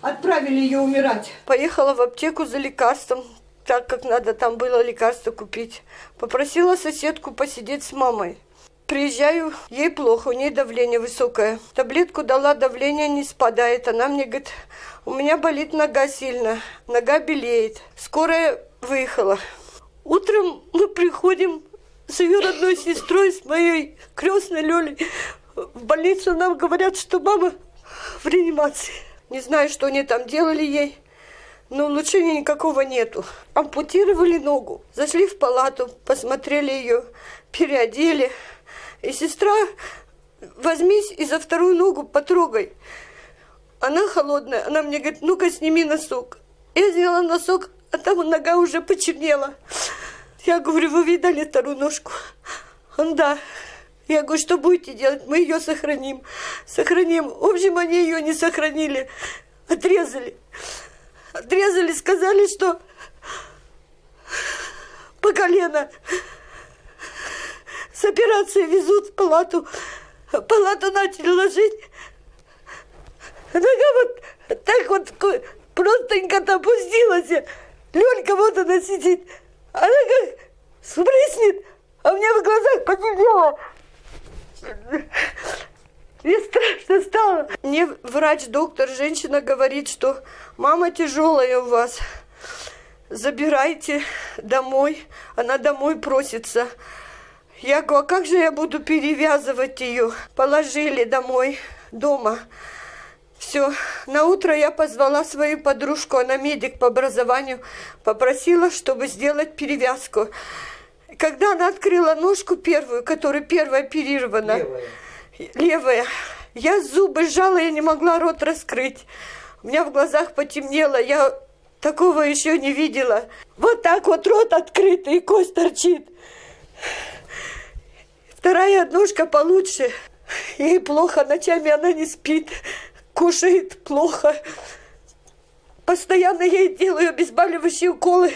отправили ее умирать. Поехала в аптеку за лекарством, так как надо там было лекарство купить. Попросила соседку посидеть с мамой. Приезжаю, ей плохо, у нее давление высокое. Таблетку дала, давление не спадает. Она мне говорит, у меня болит нога сильно, нога белеет. Скорая выехала. Утром мы приходим с ее родной сестрой, с моей крестной Лёлей. В больницу нам говорят, что мама в реанимации. Не знаю, что они там делали ей. Но улучшения никакого нету. Ампутировали ногу. Зашли в палату, посмотрели ее, переодели. И сестра, возьмись и за вторую ногу потрогай. Она холодная. Она мне говорит, ну-ка сними носок. Я сделала носок, а там нога уже почернела. Я говорю, вы видали вторую ножку? Он, да. Я говорю, что будете делать? Мы ее сохраним. Сохраним. В общем, они ее не сохранили. Отрезали. Отрезали, сказали, что по колено. С операцией везут в палату. Палату начали ложить. Нога вот так вот простенько-то опустилась. Лёлька вот она сидит. Она как спрыснет, а у меня в глазах потемнело. Мне страшно стало. Мне врач-доктор, женщина говорит, что мама тяжелая у вас. Забирайте домой. Она домой просится. Я говорю, а как же я буду перевязывать ее? Положили домой, дома. Все, на утро я позвала свою подружку, она медик по образованию, попросила, чтобы сделать перевязку. Когда она открыла ножку первую, которая первая оперирована, левая, левая я зубы сжала, я не могла рот раскрыть. У меня в глазах потемнело, я такого еще не видела. Вот так вот рот открытый, и кость торчит. Вторая ножка получше. Ей плохо, ночами она не спит кушает плохо. Постоянно ей делаю обезболивающие уколы.